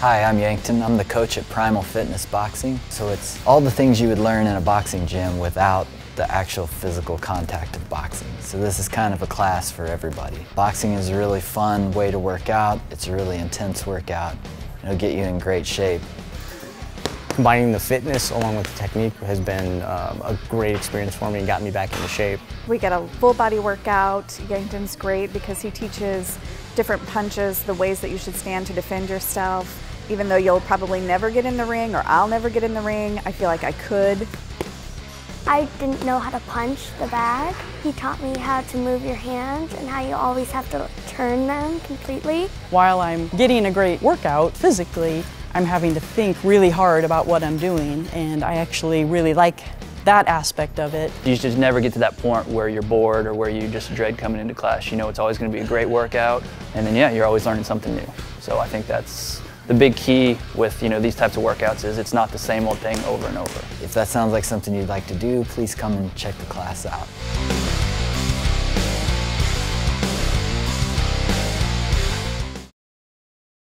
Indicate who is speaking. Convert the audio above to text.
Speaker 1: Hi, I'm Yankton. I'm the coach at Primal Fitness Boxing. So it's all the things you would learn in a boxing gym without the actual physical contact of boxing. So this is kind of a class for everybody. Boxing is a really fun way to work out. It's a really intense workout. It'll get you in great shape.
Speaker 2: Combining the fitness along with the technique has been um, a great experience for me and got me back into shape.
Speaker 3: We get a full body workout. Yankton's great because he teaches different punches, the ways that you should stand to defend yourself. Even though you'll probably never get in the ring or I'll never get in the ring, I feel like I could.
Speaker 4: I didn't know how to punch the bag. He taught me how to move your hands and how you always have to turn them completely.
Speaker 5: While I'm getting a great workout physically, I'm having to think really hard about what I'm doing and I actually really like that aspect of it.
Speaker 6: You just never get to that point where you're bored or where you just dread coming into class. You know it's always going to be a great workout and then yeah, you're always learning something new. So I think that's the big key with you know these types of workouts is it's not the same old thing over and over.
Speaker 1: If that sounds like something you'd like to do, please come and check the class out.